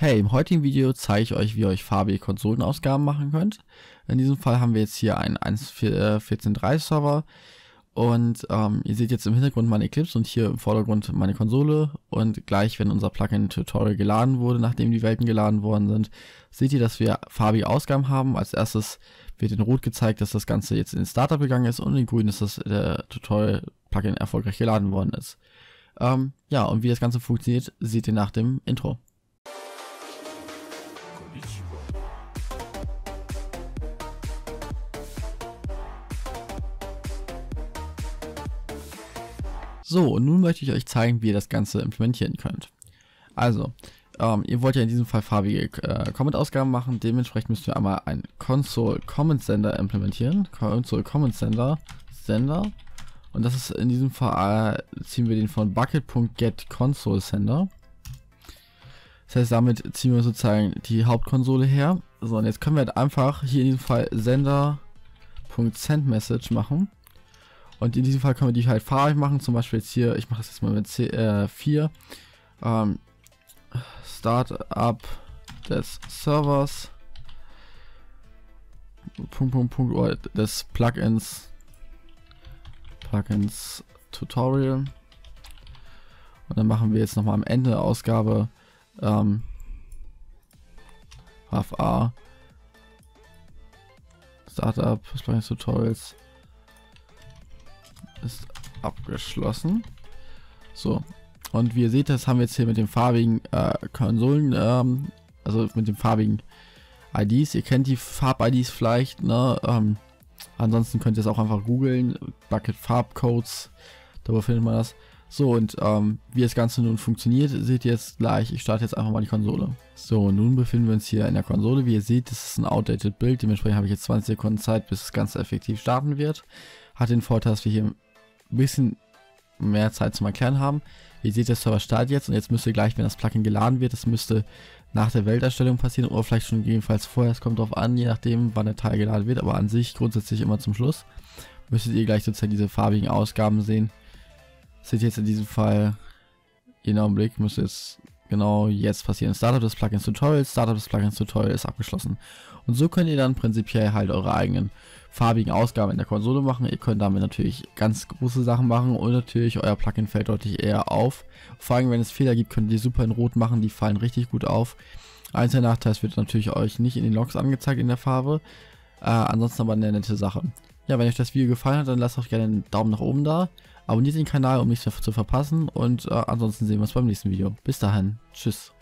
Hey, im heutigen Video zeige ich euch, wie ihr euch farbige Konsolenausgaben machen könnt. In diesem Fall haben wir jetzt hier einen 1.14.3 Server und ähm, ihr seht jetzt im Hintergrund meine Eclipse und hier im Vordergrund meine Konsole und gleich, wenn unser Plugin-Tutorial geladen wurde, nachdem die Welten geladen worden sind, seht ihr, dass wir farbige Ausgaben haben. Als erstes wird in Rot gezeigt, dass das Ganze jetzt in Startup gegangen ist und in Grün ist, dass der Tutorial-Plugin erfolgreich geladen worden ist. Ähm, ja, und wie das Ganze funktioniert, seht ihr nach dem Intro. So, und nun möchte ich euch zeigen, wie ihr das Ganze implementieren könnt. Also, ähm, ihr wollt ja in diesem Fall farbige äh, Comment-Ausgaben machen, dementsprechend müsst ihr einmal ein Console Comment Sender implementieren. Console Comment Sender, Sender. Und das ist in diesem Fall, äh, ziehen wir den von bucket.get Console Sender. Das heißt, damit ziehen wir sozusagen die Hauptkonsole her. So, und jetzt können wir halt einfach hier in diesem Fall Sender.sendMessage machen. Und in diesem Fall können wir die halt farbig machen. Zum Beispiel jetzt hier, ich mache das jetzt mal mit C, äh, 4. Ähm, Startup des Servers. Punkt, Punkt, Punkt, oder des Plugins. Plugins Tutorial. Und dann machen wir jetzt nochmal am Ende der Ausgabe ähm, HFA Startup Plugins Tutorials ist abgeschlossen. So. Und wie ihr seht, das haben wir jetzt hier mit den farbigen äh, Konsolen, ähm, also mit den farbigen IDs. Ihr kennt die Farb-IDs vielleicht, ne? Ähm, ansonsten könnt ihr es auch einfach googeln. Bucket Farbcodes, darüber findet man das. So, und ähm, wie das Ganze nun funktioniert, seht ihr jetzt gleich. Ich starte jetzt einfach mal die Konsole. So, nun befinden wir uns hier in der Konsole. Wie ihr seht, das ist ein outdated Bild. Dementsprechend habe ich jetzt 20 Sekunden Zeit, bis das Ganze effektiv starten wird. Hat den Vorteil, dass wir hier ein bisschen mehr Zeit zum Erklären haben. Ihr seht, der Server startet jetzt und jetzt müsste gleich, wenn das Plugin geladen wird, das müsste nach der Welterstellung passieren oder vielleicht schon gegebenenfalls vorher. Es kommt darauf an, je nachdem, wann der Teil geladen wird, aber an sich grundsätzlich immer zum Schluss. Müsstet ihr gleich sozusagen diese farbigen Ausgaben sehen. Seht ihr jetzt in diesem Fall, jeden Augenblick müsste jetzt genau jetzt passieren. Startup des Plugins Tutorial, Startup des Plugins Tutorial ist abgeschlossen. Und so könnt ihr dann prinzipiell halt eure eigenen farbigen Ausgaben in der Konsole machen. Ihr könnt damit natürlich ganz große Sachen machen und natürlich euer Plugin fällt deutlich eher auf. Vor allem, wenn es Fehler gibt, könnt ihr die super in Rot machen, die fallen richtig gut auf. Einzelner Nachteil, es wird natürlich euch nicht in den Logs angezeigt in der Farbe. Äh, ansonsten aber eine nette Sache. Ja, wenn euch das Video gefallen hat, dann lasst auch gerne einen Daumen nach oben da. Abonniert den Kanal, um nichts zu verpassen. Und äh, ansonsten sehen wir uns beim nächsten Video. Bis dahin. Tschüss.